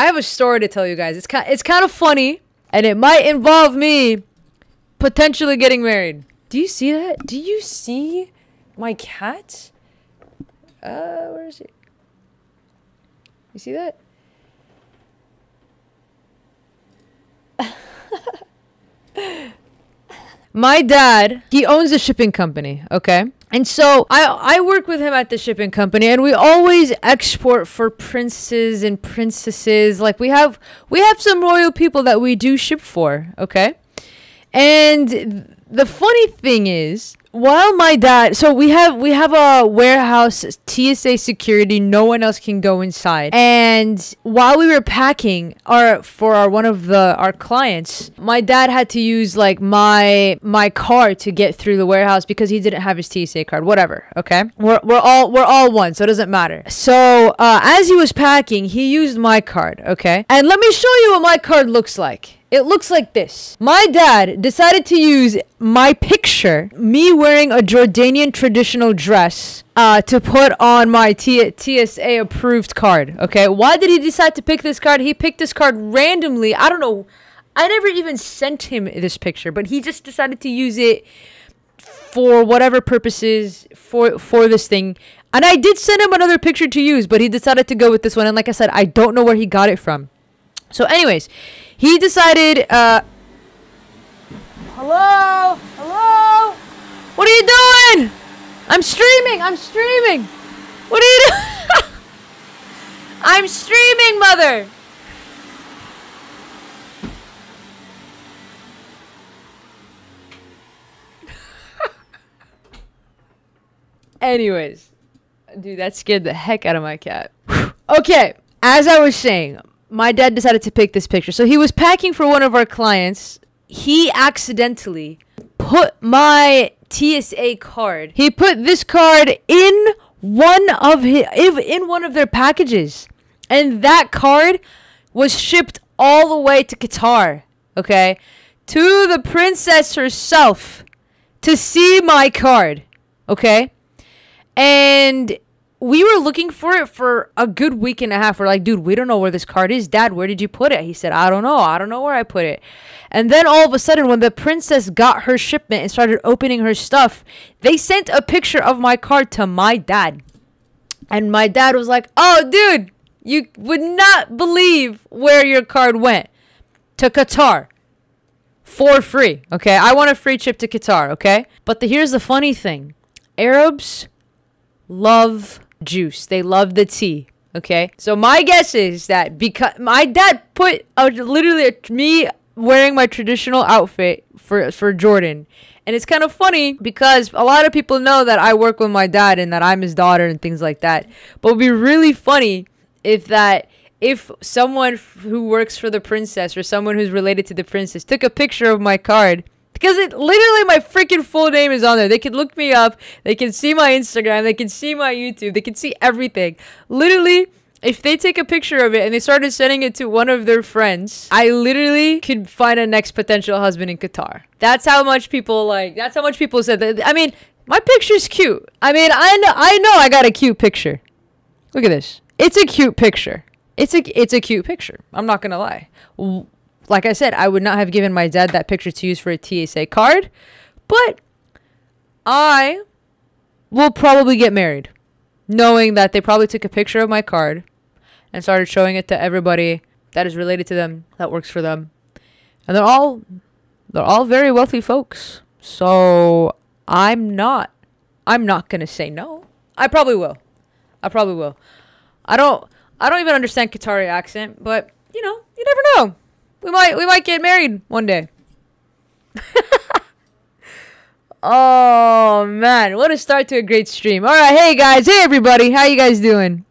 I have a story to tell you guys. It's kind it's kind of funny, and it might involve me potentially getting married. Do you see that? Do you see my cat? Uh, where is he? You see that? my dad, he owns a shipping company, okay? And so I I work with him at the shipping company and we always export for princes and princesses. Like we have we have some royal people that we do ship for, okay? And the funny thing is while my dad so we have we have a warehouse tsa security no one else can go inside. And while we were packing our for our one of the our clients my dad had to use like my my car to get through the warehouse because he didn't have his tsa card whatever okay? We're, we're all we're all one so it doesn't matter. So uh, as he was packing he used my card okay? And let me show you what my card looks like. It looks like this. My dad decided to use my picture, me wearing a Jordanian traditional dress, uh, to put on my T- TSA approved card. Okay, why did he decide to pick this card? He picked this card randomly. I don't know. I never even sent him this picture, but he just decided to use it for whatever purposes for for this thing. And I did send him another picture to use, but he decided to go with this one. And like I said, I don't know where he got it from. So, anyways, he decided. Uh, hello, hello. What are you doing? I'm streaming. I'm streaming. What are you doing? I'm streaming, mother. Anyways, dude, that scared the heck out of my cat. okay, as I was saying, my dad decided to pick this picture. So he was packing for one of our clients. He accidentally put my TSA card. He put this card in one of his in one of their packages. And that card was shipped all the way to Qatar, okay? To the princess herself to see my card, okay? And we were looking for it for a good week and a half. We're like, dude, we don't know where this card is. Dad, where did you put it? He said, I don't know. I don't know where I put it. And then all of a sudden, when the princess got her shipment and started opening her stuff, they sent a picture of my card to my dad. And my dad was like, oh, dude, you would not believe where your card went to Qatar for free. Okay. I want a free trip to Qatar. Okay. But the, here's the funny thing Arabs love juice. They love the tea. Okay. So my guess is that because my dad put literally me wearing my traditional outfit for for Jordan. And it's kind of funny because a lot of people know that I work with my dad and that I'm his daughter and things like that. But it would be really funny if that if someone who works for the princess or someone who's related to the princess took a picture of my card because it literally my freaking full name is on there. They can look me up. They can see my Instagram. They can see my YouTube. They can see everything. Literally, if they take a picture of it and they started sending it to one of their friends, I literally could find a next potential husband in Qatar. That's how much people like. That's how much people said that. I mean, my picture's cute. I mean, I know. I know. I got a cute picture. Look at this. It's a cute picture. It's a it's a cute picture. I'm not gonna lie like I said, I would not have given my dad that picture to use for a TSA card, but I will probably get married knowing that they probably took a picture of my card and started showing it to everybody that is related to them, that works for them. And they're all they're all very wealthy folks. So I'm not I'm not going to say no. I probably will. I probably will. I don't I don't even understand Qatari accent, but you know, you never know. We might we might get married one day. oh man, what a start to a great stream. All right, hey guys, hey everybody, how you guys doing?